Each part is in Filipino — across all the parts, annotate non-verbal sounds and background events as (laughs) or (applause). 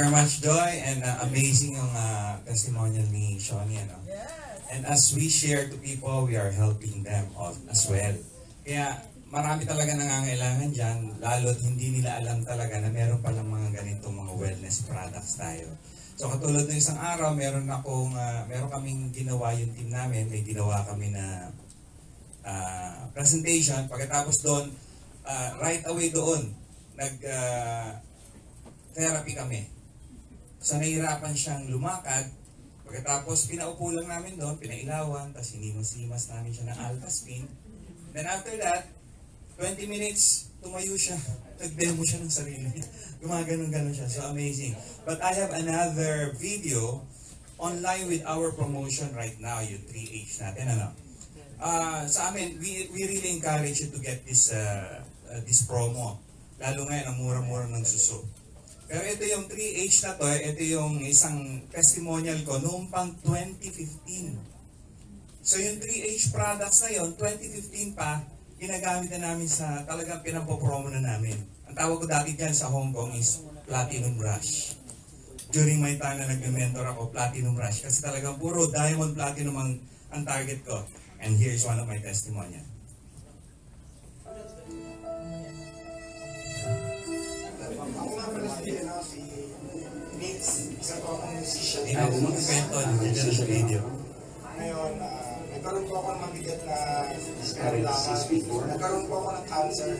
very much, Joy, and uh, amazing yung uh, testimonial ni Shawnee. Ano? And as we share to people, we are helping them all as well. Kaya marami talaga nangangailangan dyan, lalo't hindi nila alam talaga na meron palang mga ganitong mga wellness products tayo. So katulad ng isang araw, meron akong, uh, meron kaming ginawa yung team namin, may ginawa kami na uh, presentation. Pagkatapos doon, uh, right away doon, nag uh, therapy kami. So nahihirapan siyang lumakad, Pagkatapos, pinaupo lang namin doon, pinailawan, tapos hinimas-himas namin siya ng alpha spin. Then after that, 20 minutes, tumayo siya. (laughs) Nag-demo siya ng sarili niya. Gumaganon-ganon siya. So amazing. But I have another video online with our promotion right now, yung 3H natin. Ano? Uh, sa amin, we, we really encourage you to get this uh, uh, this promo. Lalo ngayon, ang mura-mura ng suso. Pero ito yung 3H na to, ito yung isang testimonial ko noong pang 2015. So yung 3H products na yon 2015 pa, ginagamit na namin sa talagang pinapopromo na namin. Ang tawag ko dati dyan sa Hong Kong is Platinum Rush. During my time na nag-mentor ako, Platinum Rush. Kasi talagang puro Diamond Platinum ang, ang target ko. And here's one of my testimonial. Isa po akong musician. Na ako magkwento, nandiyan na sa video. Ngayon, uh, nagkaroon po ako ng mabigat na karamdaman. Nagkaroon po ako ng cancer.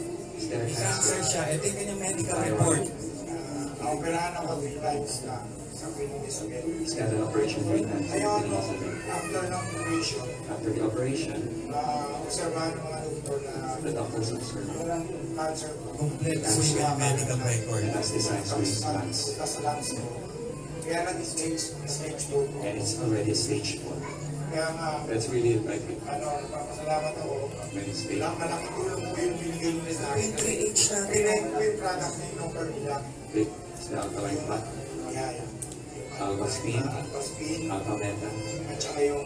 Cancer siya. Ito yung kanyang medical report. Uh, naoperahan ako three times na He's got an operation three times. Ngayon, after ng operation, After the operation, na-observahan ng mga doktor na the doctors observed walang cancer. Complete yung medical record. that's designed to response, Punta sa lungs ko. Kaya nag-stage, stage 4 and it's already stage four. Kaya nga, That's really like ano, nagpapasalamat ako. Ilang malaking tulong po yung binigay nila sa akin. Yung 3H natin, Pinay ko yung product na in-offer nila. It's the alkaline flat, Mayaya. Alvaspin, Alpaspin, alpha meta, at saka yung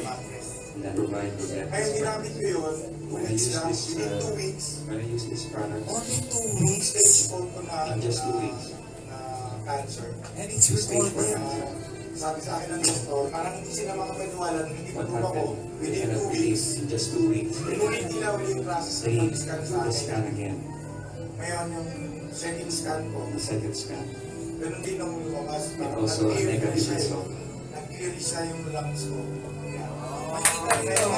mattress. and that provide for Ngayon, that. ginamit ko yun. When I Weeks use lang, this, within uh, two weeks. When I use this product, Only two weeks. stage 4 ko na, In just two na- weeks. na cancer. And it's recorded. Uh, sabi sa akin ng doktor, parang hindi sila makapaniwala nung hindi ko ako. Within two weeks, in just two weeks. Inulit nila ulit yung process do pag-scan sa scan akin. again, Ngayon, yung second scan ko, the second scan. Ganun din ang lumabas. And Parang also a nag-clear na negative siya eh. result. Nag-clear siya yung lungs ko. Makita nyo,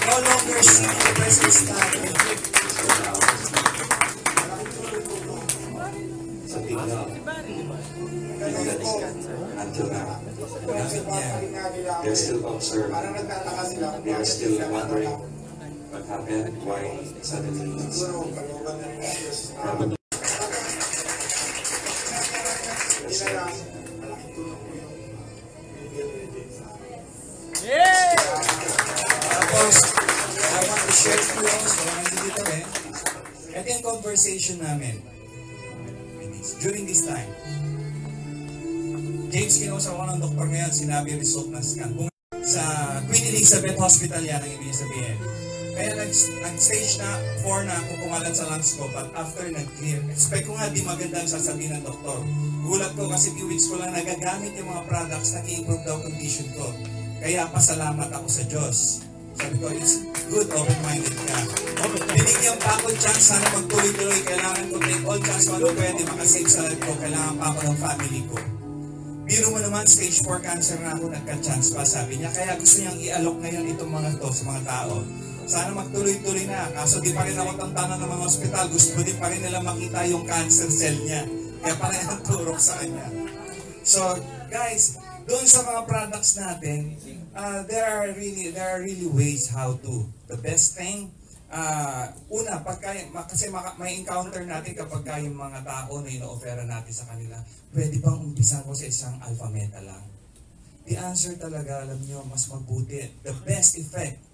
no longer see the present status. So now, it's a big help Ganun po. until now. Kasi bakit nga nila ako They're eh. still observed. Parang nagtataka sila kung They are bakit still sila wondering nakaka- what happened, why suddenly it's Siguro, kalooban na rin siya sa probably akin. Tapos, I want to share to you also, nandito conversation namin. During this time, James kinausap ko ng doktor ngayon, sinabi result ng scan. Sa Queen Elizabeth Hospital yan, ang ibig sabihin. Kaya nag, nag-stage na 4 na ako kumalat sa lungs ko, but after nag-clear, expect ko nga di maganda ang sasabihin ng doktor. Gulat ko kasi few weeks ko lang nagagamit yung mga products na i-improve daw condition ko. Kaya pasalamat ako sa Diyos. Sabi ko, it's good, open-minded ka. Binigyan pa ako chance, sana magtuloy-tuloy. Kailangan ko take all chance kung ano pwede makasave sa life ko. Kailangan pa ako ng family ko. Biro mo naman, stage 4 cancer na ako, nagka-chance pa, sabi niya. Kaya gusto niyang i-alok ngayon itong mga to sa mga tao. Sana magtuloy-tuloy na. Kaso di pa rin ako tantanan ng mga ospital. Gusto din pa rin nila makita yung cancer cell niya. Kaya parang ang turok sa kanya. So, guys, doon sa mga products natin, uh, there are really there are really ways how to. The best thing, uh, una, pagka, kasi may encounter natin kapag ka yung mga tao na ino-offera natin sa kanila, pwede bang umpisa ko sa isang alpha meta lang? The answer talaga, alam nyo, mas mabuti. The best effect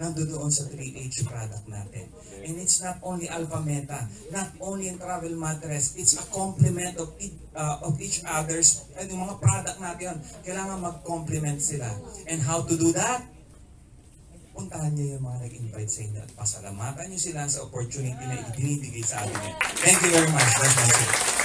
nandoon sa 3H product natin. And it's not only alpha meta, not only in travel mattress, it's a complement of, uh, of each other's, and yung mga product natin, kailangan mag-complement sila. And how to do that? Puntahan niyo yung mga nag-invite sa inyo at pasalamatan niyo sila sa opportunity na ibinibigay sa atin. Thank you very much. That's my